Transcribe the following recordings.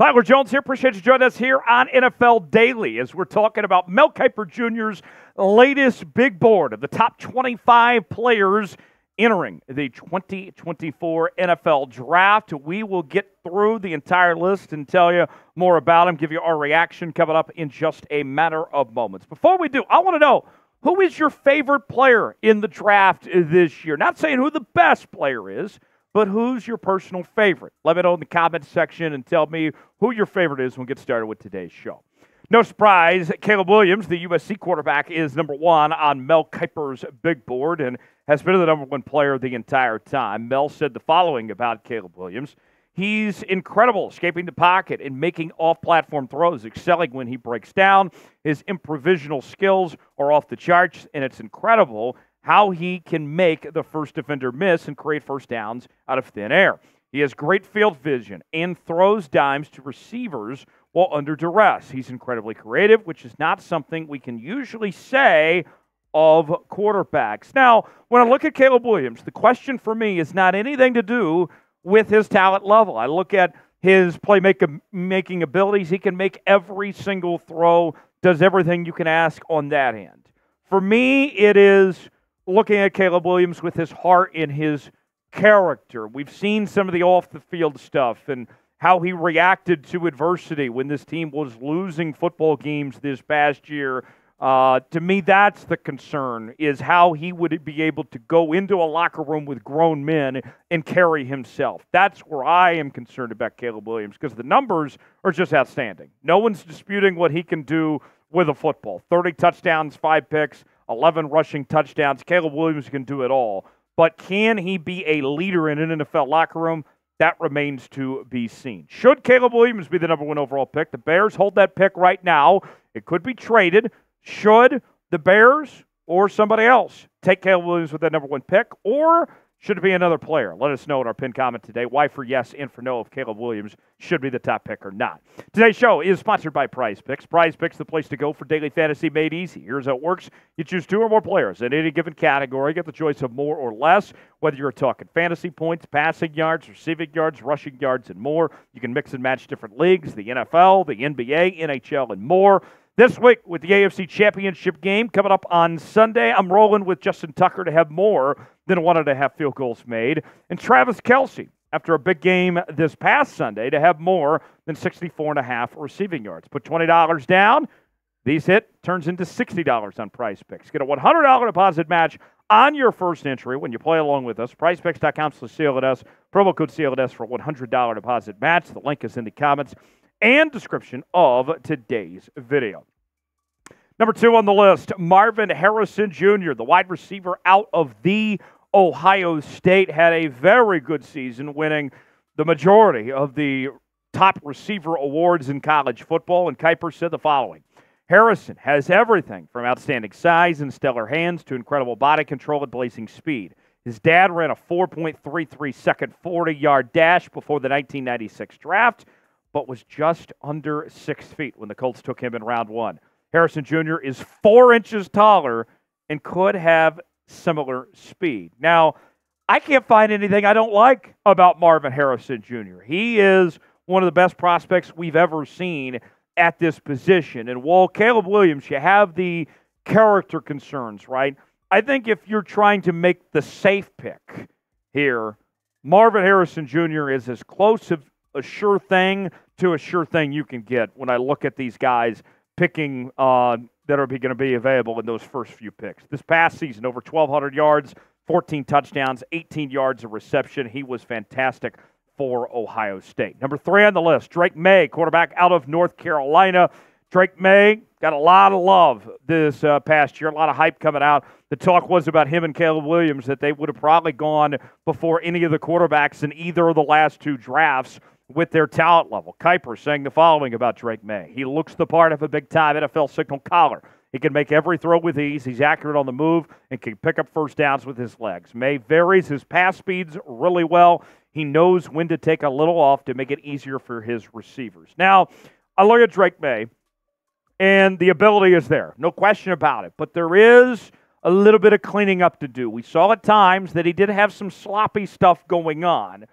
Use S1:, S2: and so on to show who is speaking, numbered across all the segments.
S1: Tyler Jones here. Appreciate you joining us here on NFL Daily as we're talking about Mel Kiper Jr.'s latest big board of the top 25 players entering the 2024 NFL Draft. We will get through the entire list and tell you more about them, give you our reaction coming up in just a matter of moments. Before we do, I want to know who is your favorite player in the draft this year? Not saying who the best player is but who's your personal favorite? Let me know in the comments section and tell me who your favorite is when we get started with today's show. No surprise, Caleb Williams, the USC quarterback, is number one on Mel Kiper's big board and has been the number one player the entire time. Mel said the following about Caleb Williams. He's incredible, escaping the pocket and making off platform throws, excelling when he breaks down. His improvisational skills are off the charts, and it's incredible how he can make the first defender miss and create first downs out of thin air. He has great field vision and throws dimes to receivers while under duress. He's incredibly creative, which is not something we can usually say of quarterbacks. Now, when I look at Caleb Williams, the question for me is not anything to do with his talent level. I look at his playmaking abilities. He can make every single throw, does everything you can ask on that end. For me, it is looking at Caleb Williams with his heart and his character. We've seen some of the off the field stuff and how he reacted to adversity when this team was losing football games this past year. Uh, to me, that's the concern: is how he would be able to go into a locker room with grown men and carry himself. That's where I am concerned about Caleb Williams because the numbers are just outstanding. No one's disputing what he can do with a football: thirty touchdowns, five picks. 11 rushing touchdowns. Caleb Williams can do it all. But can he be a leader in an NFL locker room? That remains to be seen. Should Caleb Williams be the number one overall pick? The Bears hold that pick right now. It could be traded. Should the Bears or somebody else take Caleb Williams with that number one pick? Or should it be another player? Let us know in our pinned comment today why for yes and for no if Caleb Williams should be the top pick or not. Today's show is sponsored by Prize Picks. Prize Picks the place to go for daily fantasy made easy. Here's how it works. You choose two or more players in any given category. Get the choice of more or less, whether you're talking fantasy points, passing yards, receiving yards, rushing yards, and more. You can mix and match different leagues, the NFL, the NBA, NHL, and more. This week, with the AFC Championship game coming up on Sunday, I'm rolling with Justin Tucker to have more than one and a half field goals made, and Travis Kelce, after a big game this past Sunday to have more than 64 and a half receiving yards. Put $20 down. These hit turns into $60 on prize picks. Get a $100 deposit match on your first entry when you play along with us. PrizePicks.com slash CLNS. Promo code CLNS for a $100 deposit match. The link is in the comments and description of today's video. Number two on the list, Marvin Harrison Jr., the wide receiver out of the Ohio State, had a very good season, winning the majority of the top receiver awards in college football. And Kiper said the following Harrison has everything from outstanding size and stellar hands to incredible body control and blazing speed. His dad ran a 4.33 second 40 yard dash before the 1996 draft but was just under six feet when the Colts took him in round one. Harrison Jr. is four inches taller and could have similar speed. Now, I can't find anything I don't like about Marvin Harrison Jr. He is one of the best prospects we've ever seen at this position. And while Caleb Williams, you have the character concerns, right? I think if you're trying to make the safe pick here, Marvin Harrison Jr. is as close of a sure thing to a sure thing you can get when I look at these guys picking uh, that are going to be available in those first few picks. This past season, over 1,200 yards, 14 touchdowns, 18 yards of reception. He was fantastic for Ohio State. Number three on the list, Drake Maye, quarterback out of North Carolina. Drake Maye got a lot of love this uh, past year, a lot of hype coming out. The talk was about him and Caleb Williams that they would have probably gone before any of the quarterbacks in either of the last two drafts with their talent level. Kiper saying the following about Drake Maye. He looks the part of a big time NFL signal caller. He can make every throw with ease. He's accurate on the move and can pick up first downs with his legs. Maye varies his pass speeds really well. He knows when to take a little off to make it easier for his receivers. Now, I look at Drake Maye, and the ability is there. No question about it. But there is a little bit of cleaning up to do. We saw at times that he did have some sloppy stuff going on,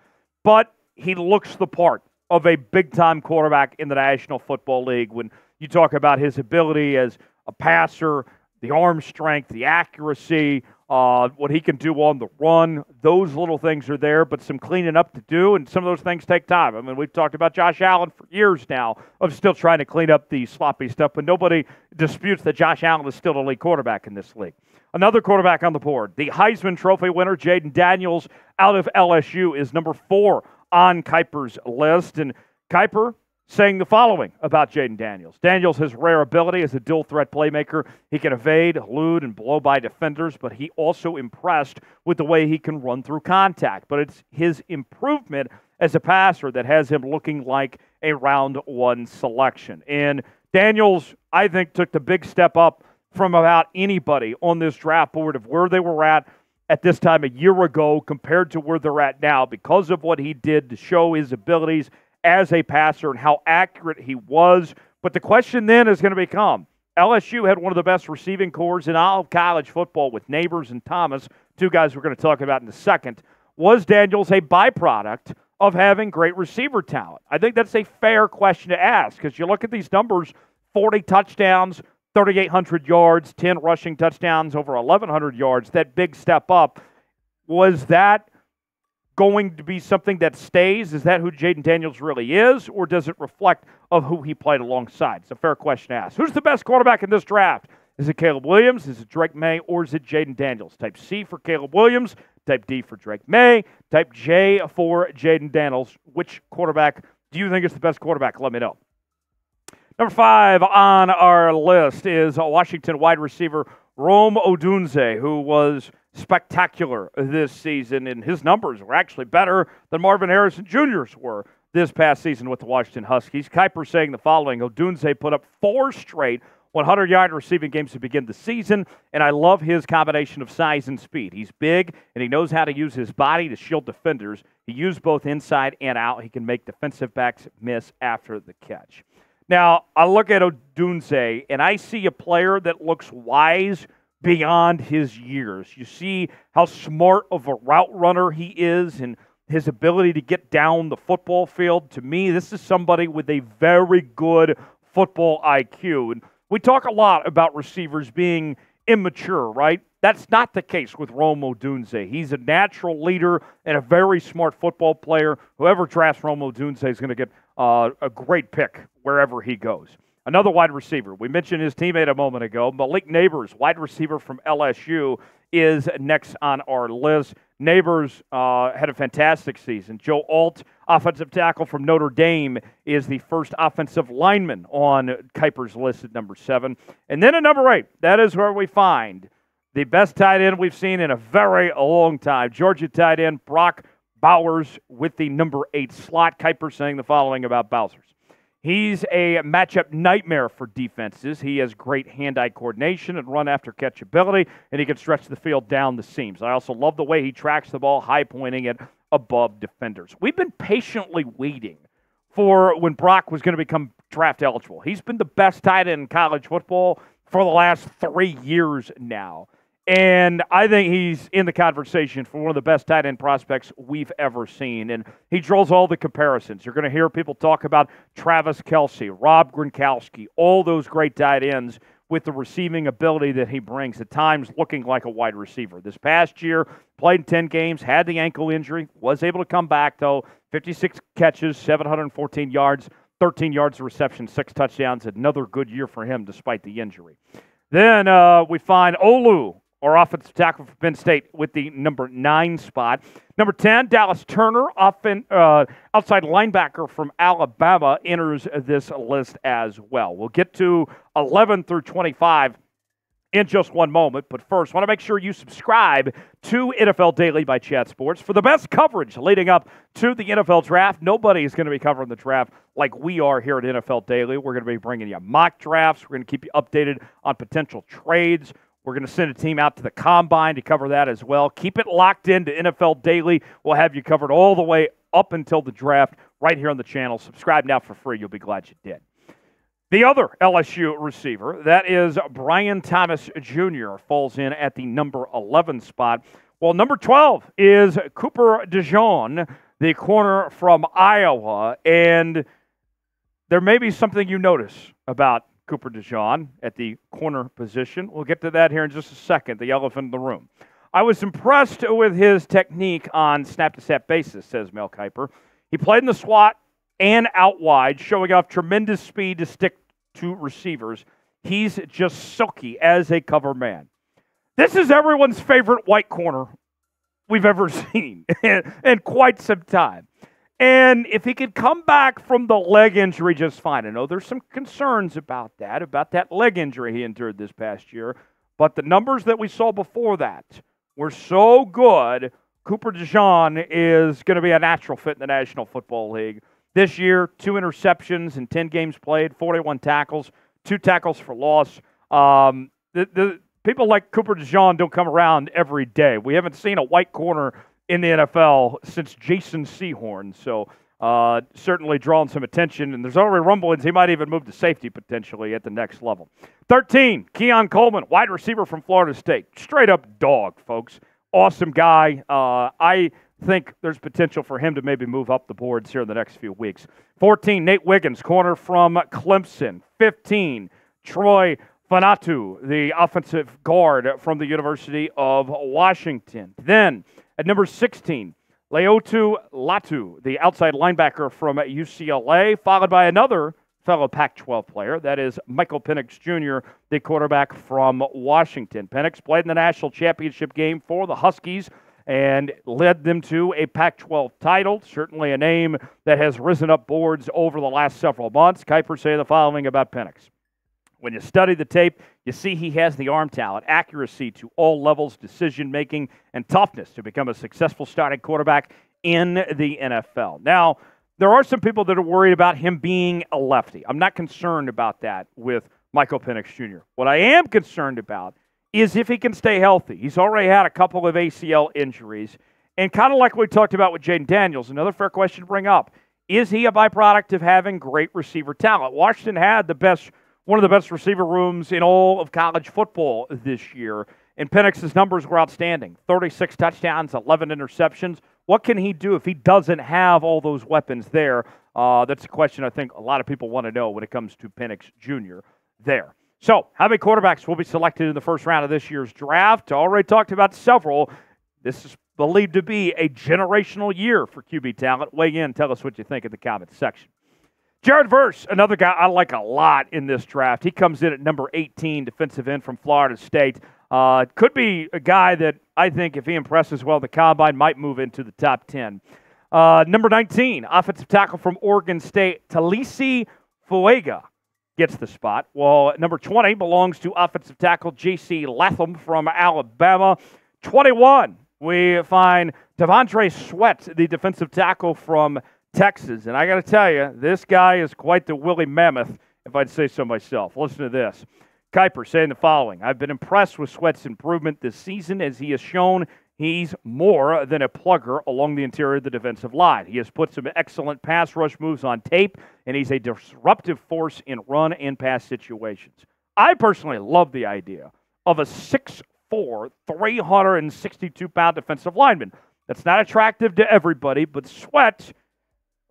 S1: but he looks the part. of a big time quarterback in the National Football League when you talk about his ability as a passer, the arm strength, the accuracy, uh, what he can do on the run. Those little things are there, but some cleaning up to do, and some of those things take time. I mean, we've talked about Josh Allen for years now of still trying to clean up the sloppy stuff, but nobody disputes that Josh Allen is still the lead quarterback in this league. Another quarterback on the board, the Heisman Trophy winner, Jayden Daniels, out of LSU, is number four on Kiper's list. And Kiper, saying the following about Jayden Daniels. Daniels has rare ability as a dual threat playmaker. He can evade, elude, and blow by defenders, but he also impressed with the way he can run through contact. But it's his improvement as a passer that has him looking like a round one selection. And Daniels, I think, took the big step up from about anybody on this draft board of where they were at at this time a year ago compared to where they're at now because of what he did to show his abilities as a passer and how accurate he was. But the question then is going to become LSU had one of the best receiving corps in all of college football with Nabers and Thomas, two guys we're going to talk about in a second. Was Daniels a byproduct of having great receiver talent? I think that's a fair question to ask because you look at these numbers 40 touchdowns, 3,800 yards, 10 rushing touchdowns, over 1,100 yards, that big step up. Was that going to be something that stays? Is that who Jayden Daniels really is, or does it reflect of who he played alongside? It's a fair question to ask. Who's the best quarterback in this draft? Is it Caleb Williams? Is it Drake Maye? Or is it Jayden Daniels? Type C for Caleb Williams, type D for Drake Maye, type J for Jayden Daniels. Which quarterback do you think is the best quarterback? Let me know. Number five on our list is Washington wide receiver Rome Odunze, who was spectacular this season, and his numbers were actually better than Marvin Harrison Jr.'s were this past season with the Washington Huskies. Kiper saying the following Odunze put up four straight 100 yard receiving games to begin the season, and I love his combination of size and speed. He's big, and he knows how to use his body to shield defenders. He used both inside and out. He can make defensive backs miss after the catch. Now, I look at Odunze, and I see a player that looks wise beyond his years. You see how smart of a route runner he is and his ability to get down the football field. To me, this is somebody with a very good football IQ. And we talk a lot about receivers being immature, right? That's not the case with Rome Odunze. He's a natural leader and a very smart football player. Whoever drafts Rome Odunze is going to get uh, a great pick wherever he goes. Another wide receiver. We mentioned his teammate a moment ago. Malik Nabers, wide receiver from LSU, is next on our list. Nabers uh, had a fantastic season. Joe Alt, offensive tackle from Notre Dame, is the first offensive lineman on Kiper's list at number seven. And then at number eight, that is where we find the best tight end we've seen in a very long time. Georgia tight end Brock Bowers with the number eight slot. Kiper saying the following about Bowers. He's a matchup nightmare for defenses. He has great hand eye coordination and run after catch ability, and he can stretch the field down the seams. I also love the way he tracks the ball, high pointing it above defenders. We've been patiently waiting for when Brock was going to become draft eligible. He's been the best tight end in college football for the last three years now. And I think he's in the conversation for one of the best tight end prospects we've ever seen. And he draws all the comparisons. You're going to hear people talk about Travis Kelce, Rob Gronkowski, all those great tight ends with the receiving ability that he brings, at times looking like a wide receiver. This past year, played 10 games, had the ankle injury, was able to come back, though. 56 catches, 714 yards, 13 yards of reception, six touchdowns. Another good year for him despite the injury. Then uh, we find Olu our offensive tackle for Penn State with the number nine spot. Number 10, Dallas Turner, offen, uh, outside linebacker from Alabama, enters this list as well. We'll get to 11 through 25 in just one moment. But first, want to make sure you subscribe to NFL Daily by Chat Sports for the best coverage leading up to the NFL draft. Nobody is going to be covering the draft like we are here at NFL Daily. We're going to be bringing you mock drafts. We're going to keep you updated on potential trades. We're going to send a team out to the combine to cover that as well. Keep it locked in to NFL Daily. We'll have you covered all the way up until the draft right here on the channel. Subscribe now for free. You'll be glad you did. The other LSU receiver, that is Brian Thomas Jr., falls in at the number 11 spot. Well, number 12 is Cooper DeJean, the corner from Iowa. And there may be something you notice about Cooper DeJean at the corner position. We'll get to that here in just a second, the elephant in the room. I was impressed with his technique on snap to snap basis, says Mel Kiper. He played in the SWAT and out wide, showing off tremendous speed to stick to receivers. He's just silky as a cover man. This is everyone's favorite white corner we've ever seen in, in quite some time. And if he could come back from the leg injury just fine, I know there's some concerns about that, about that leg injury he endured this past year, but the numbers that we saw before that were so good. Cooper DeJean is going to be a natural fit in the National Football League. This year, two interceptions in 10 games played, 41 tackles, two tackles for loss. Um, the, the people like Cooper DeJean don't come around every day. We haven't seen a white corner in the NFL since Jason Sehorn. So uh, certainly drawing some attention, and there's already rumblings he might even move to safety potentially at the next level. 13, Keon Coleman, wide receiver from Florida State. Straight up dog, folks. Awesome guy. Uh, I think there's potential for him to maybe move up the boards here in the next few weeks. 14, Nate Wiggins, corner from Clemson. 15, Troy Fautanu, the offensive guard from the University of Washington. Then at number 16, Laiatu Latu, the outside linebacker from UCLA, followed by another fellow Pac 12 player. That is Michael Penix Jr., the quarterback from Washington. Penix played in the national championship game for the Huskies and led them to a Pac 12 title. Certainly a name that has risen up boards over the last several months. Kiper say the following about Penix. When you study the tape, you see he has the arm talent, accuracy to all levels, decision making, and toughness to become a successful starting quarterback in the NFL. Now, there are some people that are worried about him being a lefty. I'm not concerned about that with Michael Penix Jr. What I am concerned about is if he can stay healthy. He's already had a couple of ACL injuries. And kind of like we talked about with Jayden Daniels, another fair question to bring up. Is he a byproduct of having great receiver talent? Washington had the best one of the best receiver rooms in all of college football this year. And Penix's numbers were outstanding 36 touchdowns, 11 interceptions. What can he do if he doesn't have all those weapons there? Uh, that's a question I think a lot of people want to know when it comes to Penix Jr. there. So, how many quarterbacks will be selected in the first round of this year's draft? Already talked about several. This is believed to be a generational year for QB talent. Weigh in, tell us what you think in the comments section. Jared Verse, another guy I like a lot in this draft. He comes in at number 18, defensive end from Florida State. Uh, could be a guy that I think, if he impresses well the combine, might move into the top 10. Uh, number 19, offensive tackle from Oregon State, Taliese Fuaga gets the spot. Well, number 20 belongs to offensive tackle J.C. Latham from Alabama. 21, we find T'Vondre Sweat, the defensive tackle from Texas. And I got to tell you, this guy is quite the Willie Mammoth, if I'd say so myself. Listen to this. Kiper saying the following I've been impressed with Sweat's improvement this season as he has shown he's more than a plugger along the interior of the defensive line. He has put some excellent pass rush moves on tape, and he's a disruptive force in run and pass situations. I personally love the idea of a 6'4, 362 pound defensive lineman. That's not attractive to everybody, but Sweat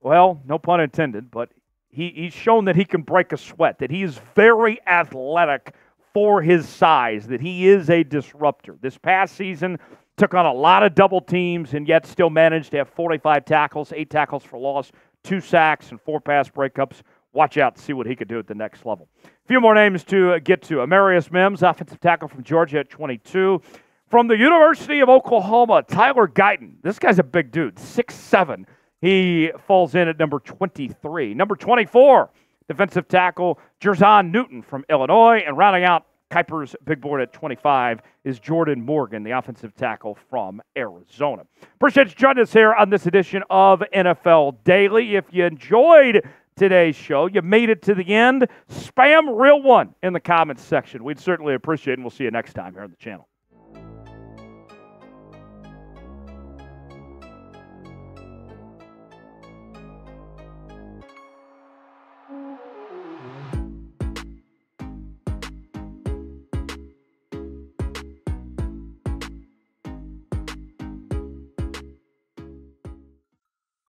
S1: well, no pun intended, but he, he's shown that he can break a sweat, that he is very athletic for his size, that he is a disruptor. This past season, took on a lot of double teams and yet still managed to have 45 tackles, eight tackles for loss, two sacks, and four pass breakups. Watch out to see what he could do at the next level. A few more names to uh, get to. Amarius Mims, offensive tackle from Georgia at 22. From the University of Oklahoma, Tyler Guyton. This guy's a big dude, six seven. He falls in at number 23. Number 24, defensive tackle Jer'Zhan Newton from Illinois. And rounding out Kiper's big board at 25 is Jordan Morgan, the offensive tackle from Arizona. Appreciate you joining us here on this edition of NFL Daily. If you enjoyed today's show, you made it to the end, spam real one in the comments section. We'd certainly appreciate it, and we'll see you next time here on the channel.